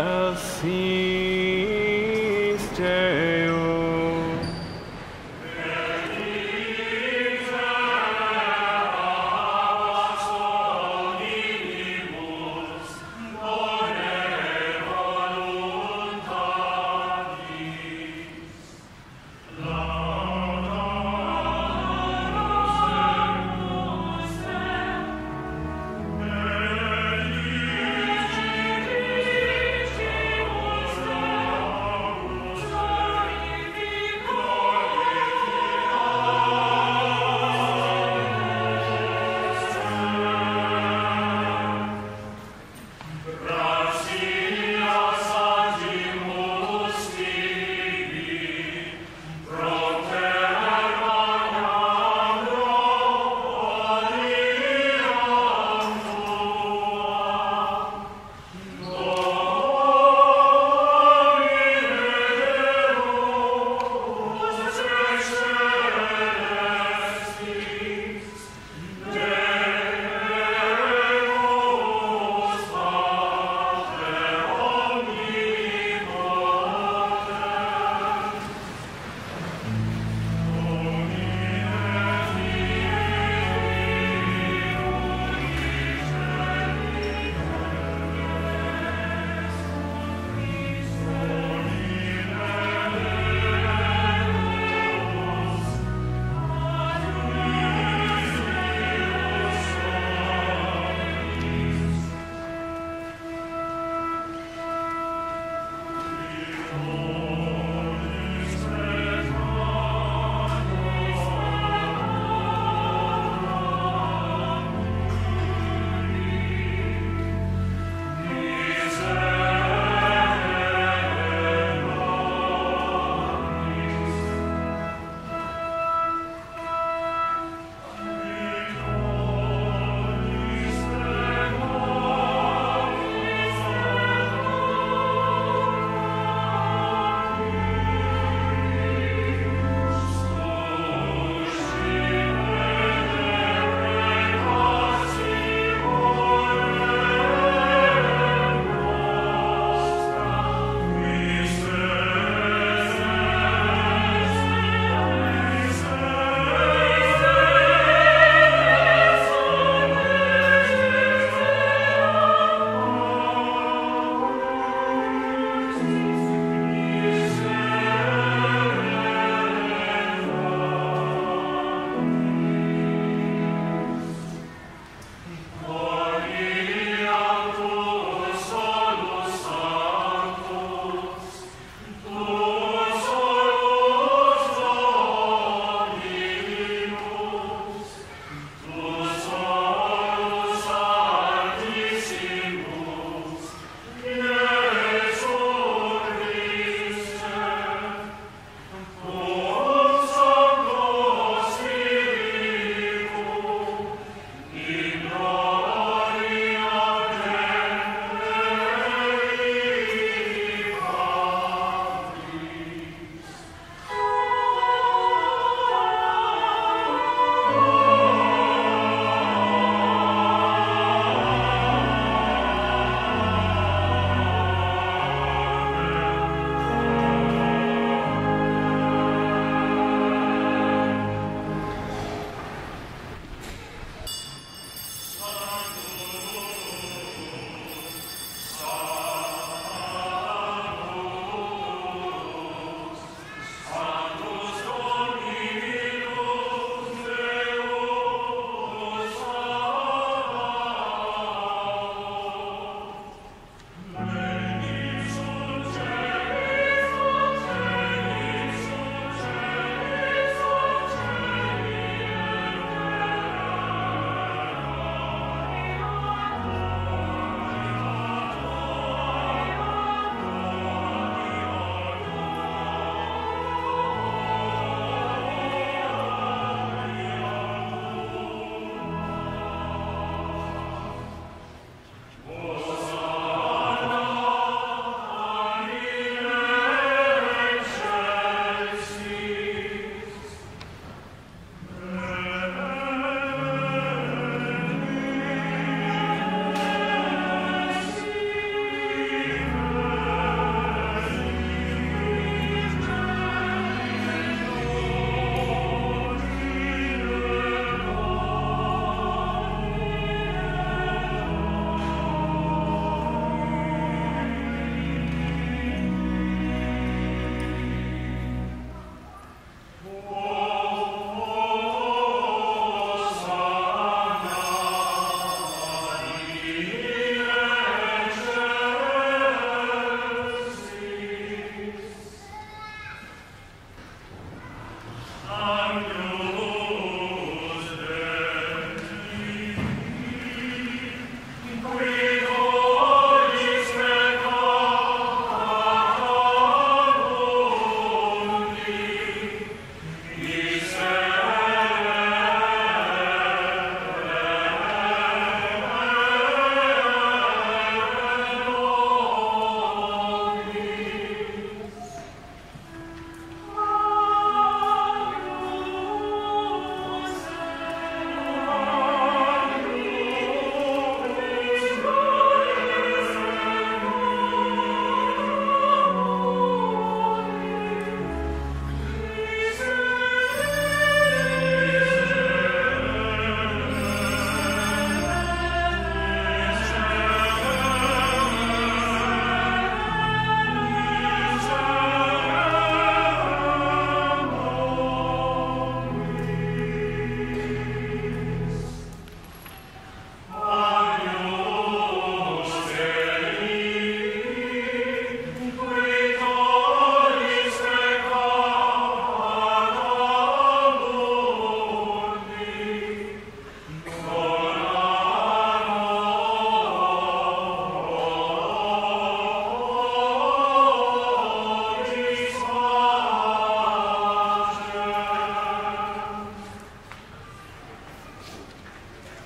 assim.